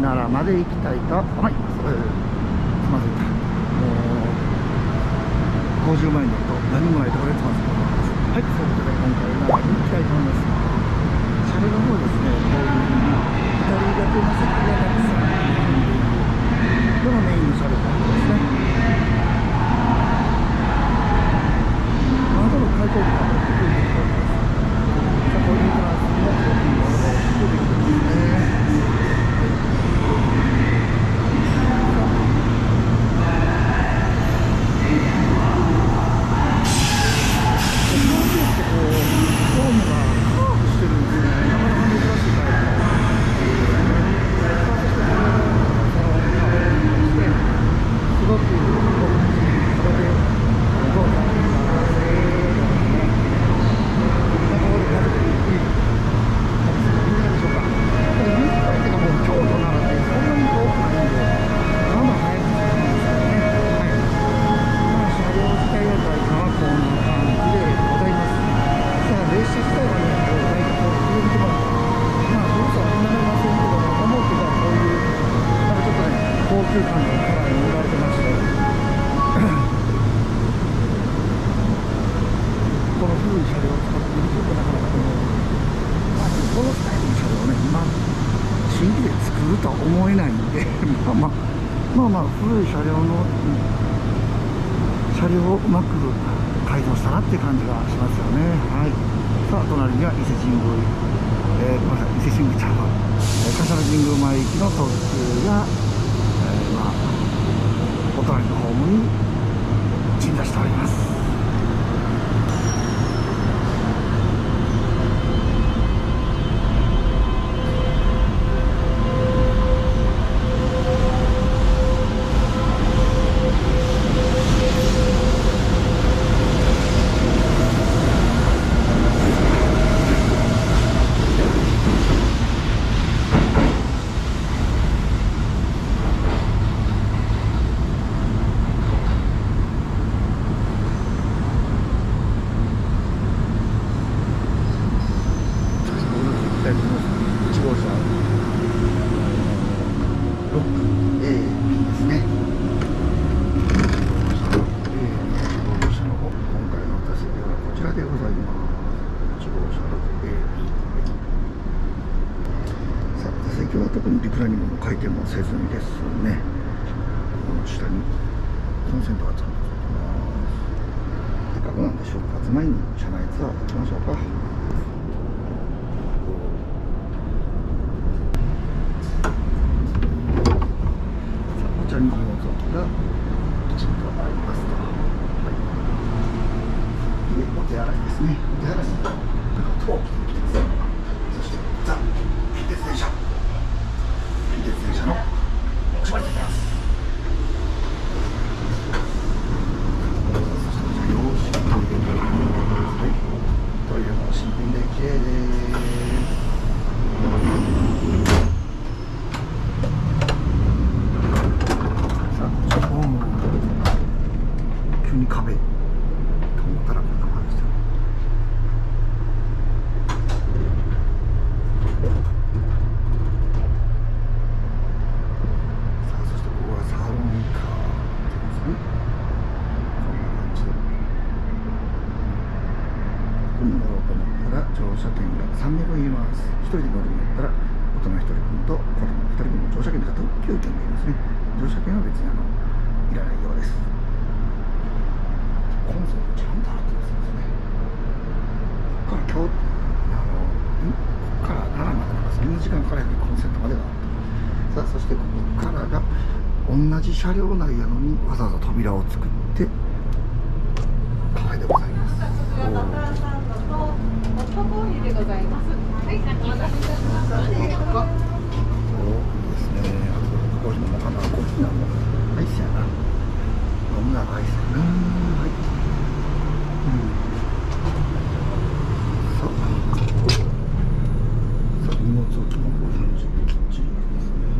奈良まで行きたいと思います。を使っているとなかなかこの、まあ、このスタイルの車両をね今新規で作るとは思えないんでまあまあまあまあ古い車両の車両をうまく改造したなって感じがしますよね。はい。さあ隣には伊勢神宮えー、ごめんなさい伊勢神宮ちゃうわ笠原神宮前行きの特急がお隣のホームに鎮座しております。コンセントちゃんと入ってますねここから今日あのここから奈良までなんかそんな時間かからないコンセントまでがあるとさあそしてここからが同じ車両内やのにわざわざ扉を作ってカフェでございますコーヒーでございます。はい、お。コーヒー飲もうかな。コーヒー飲もう。アイスやな。飲むならアイスやな。はい。うん。さあ。さあ、荷物置きのご30キッチンですね。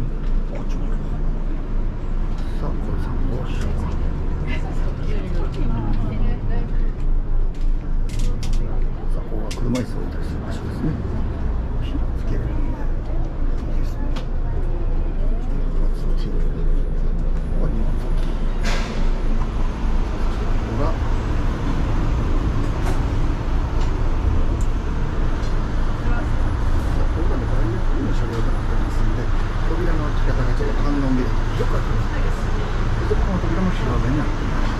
と観音ビルよかったですでこの扉も白目になってます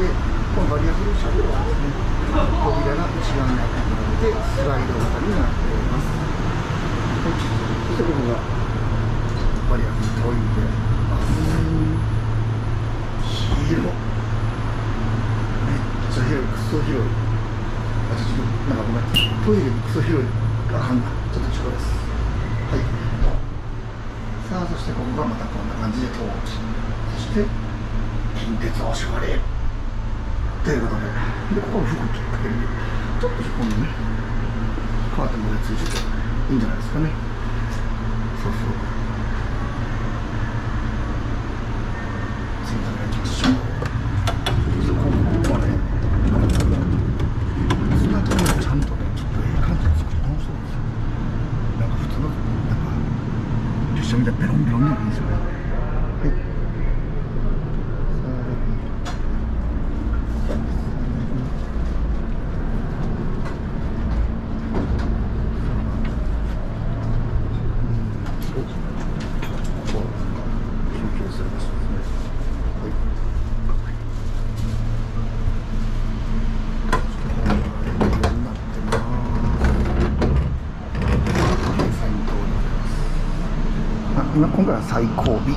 でこのバリアフル車両はですね扉が内側になっていてスライド型になっていますはいそしてここがバリアフルトイレ広いめっちゃ広いクソ広いあちょっとなんかごめんトイレにクソ広いあかんなちょっと近いです。さあそしてここがまたこんな感じで通しそして近鉄おしぼりということででここは服きっかけるちょっとそこにねカーテンまでついてていいんじゃないですかね。そうそう次の行きましょうそこここはね砂とねちゃんとねちょっとええ感じで作り直そうですよなんか普通のなんか列車みたいにベロンベロンで最後尾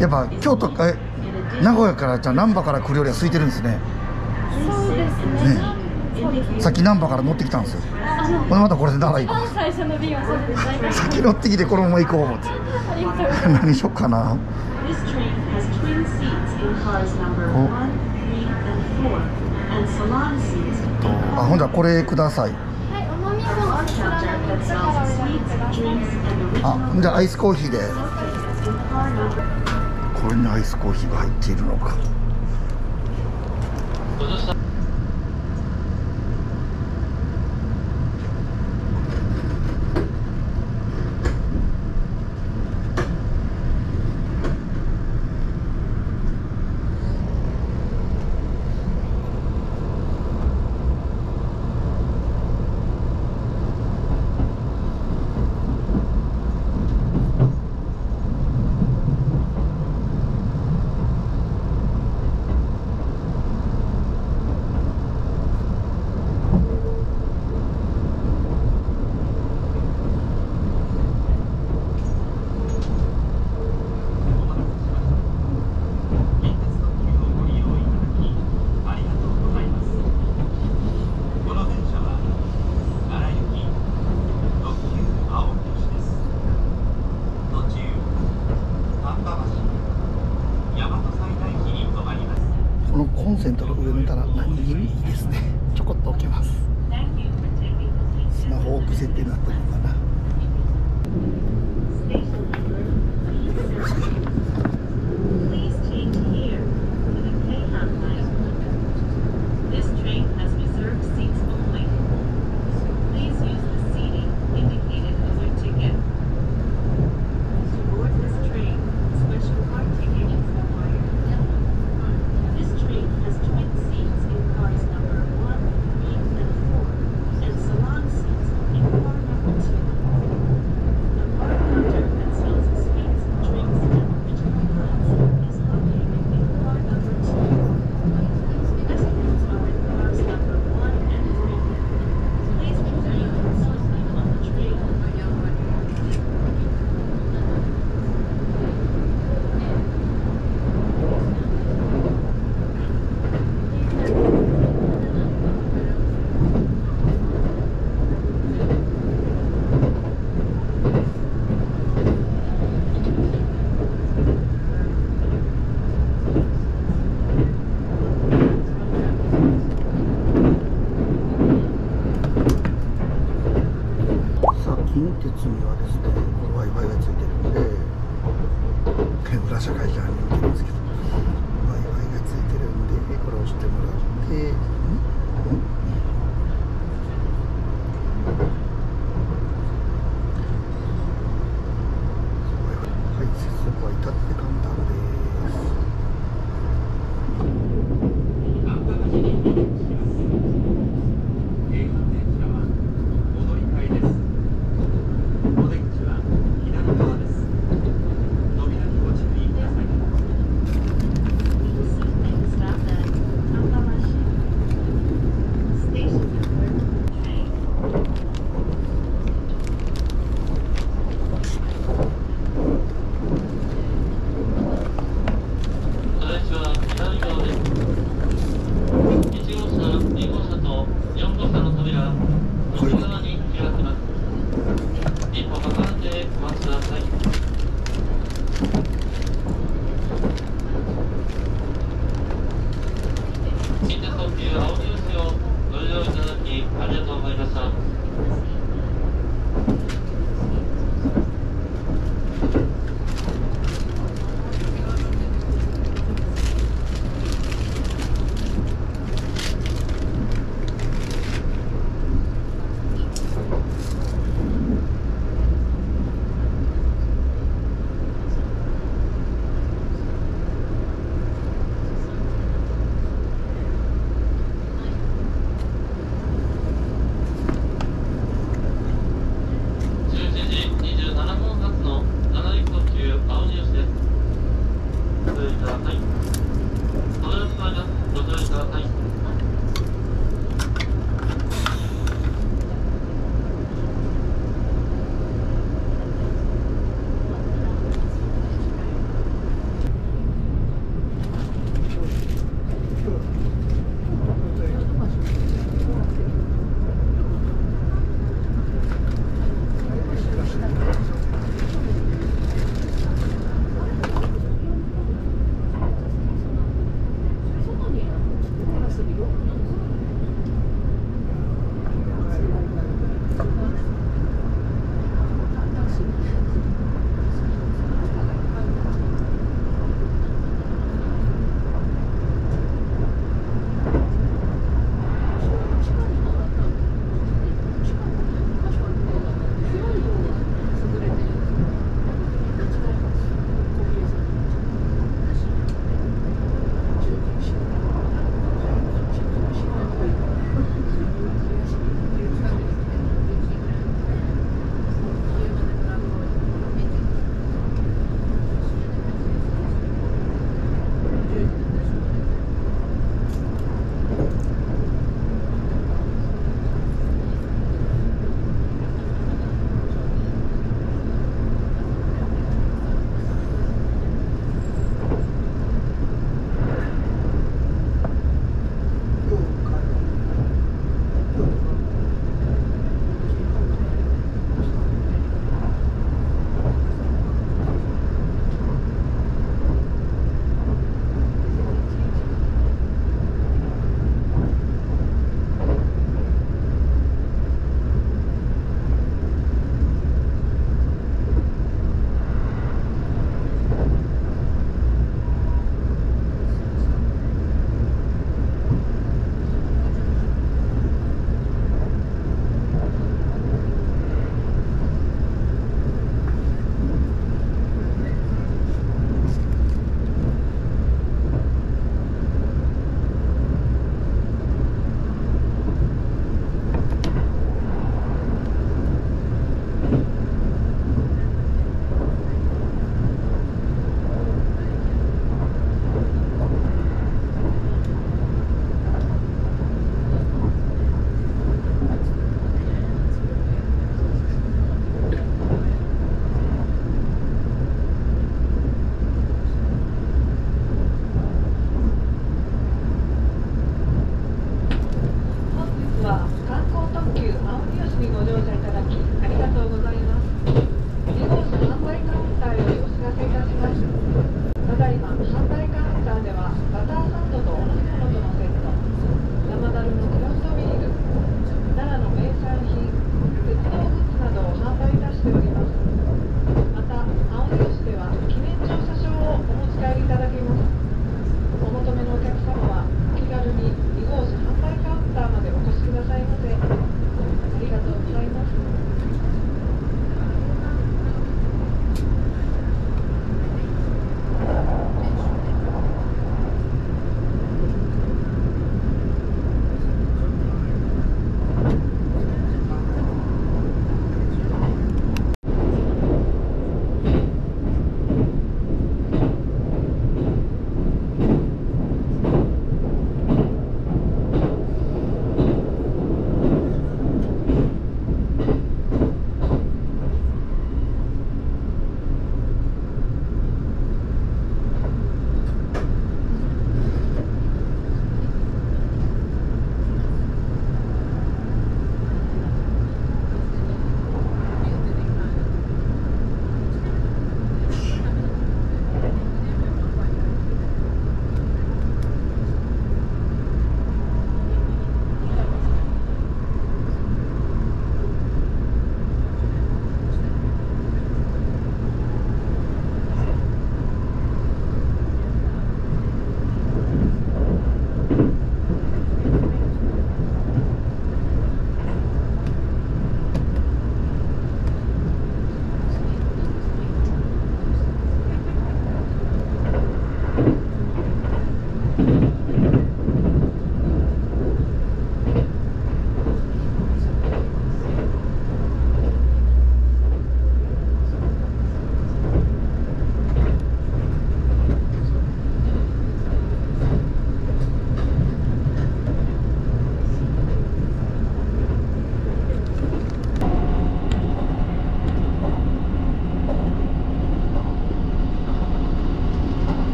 やっぱ京都え名古屋からじゃあ難波から来るよりは空いてるんですねそうですね。ね。さっき難波から乗ってきたんですよあのほんでまたこれで奈良行こ最初の便はそう先乗ってきてこのまま行こう。何しよっかな This train has twin seats in cars number Oh. 1, 3, and 4, and salon seats と in あほんじゃこれくださいはい、お飲み物 Our こちら counter の that 3つからお sells 選び sweets, ください。drinks, and あじゃアイスコーヒーでこれにアイスコーヒーが入っているのか。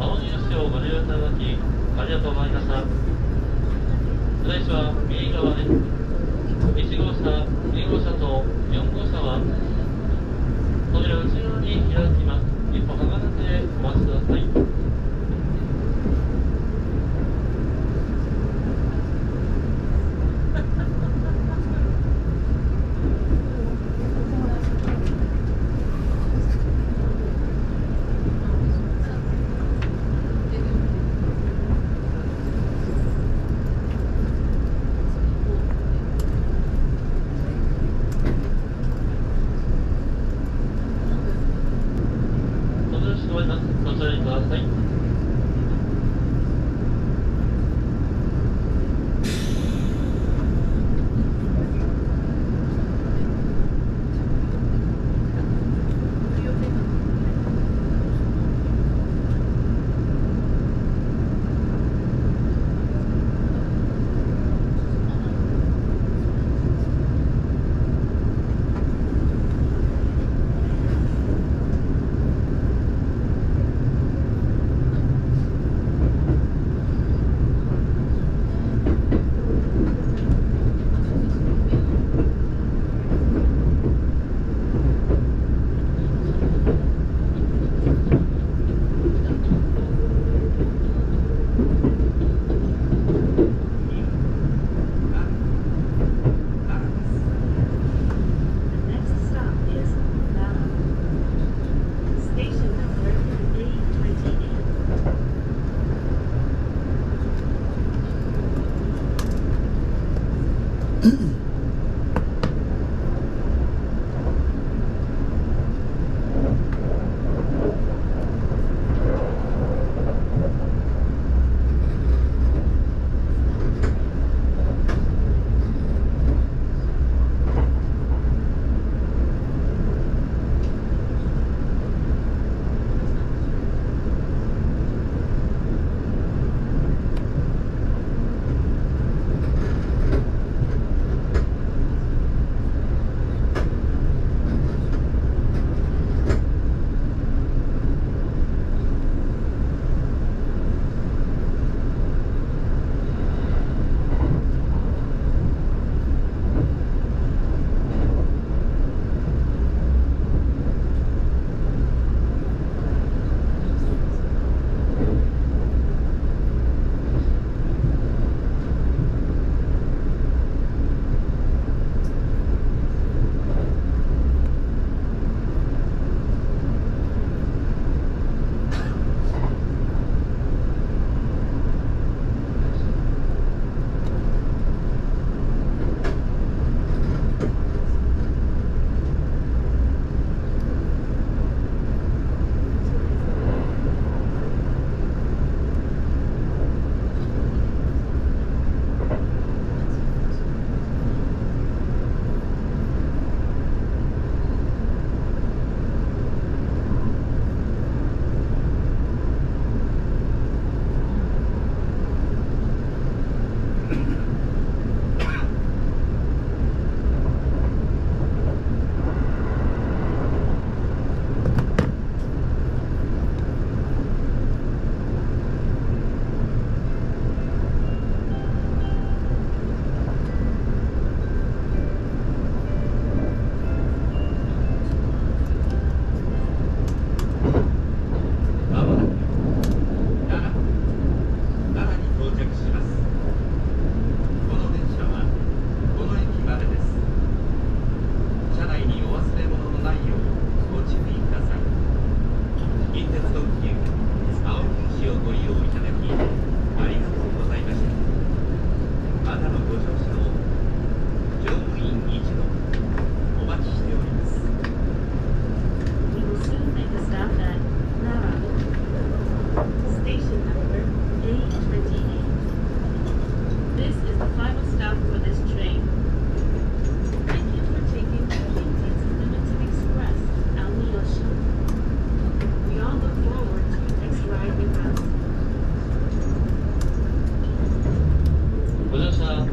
青荷吉をご利用いただき、ありがとうございました。ただいは右側です。1号車、2号車と4号車は扉内側に開きます。一歩離れてお待ち。ください。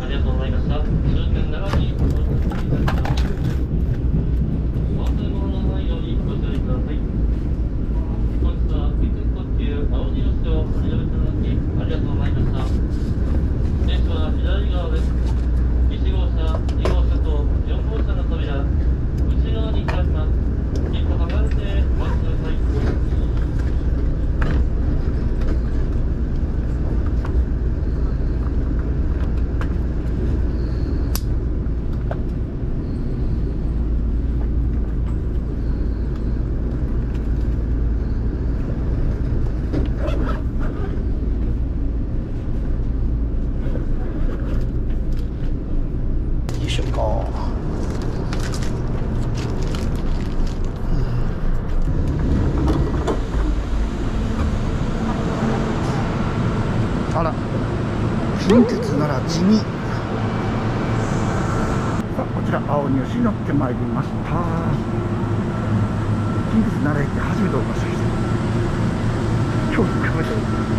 ありがとうございました。終点長崎あら。近鉄なら地味。さあこちら青鬼吉に乗ってまいりました。近鉄奈良駅初めて降りました今日に比べて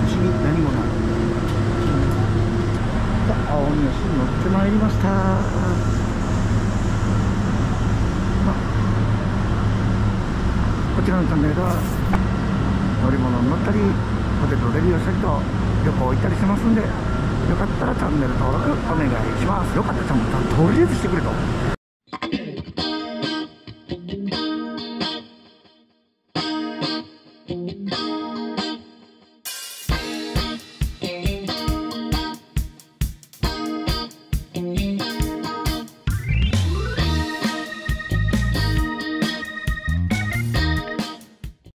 地味。何もない。さあ青鬼吉に乗ってまいりました。こちらのチャンネルでは乗り物に乗ったりホテルのレビューしたりと旅行行ったりしますんでよかったらチャンネル登録お願いします。よかったらチャンネル登録とりあえずしてくれと。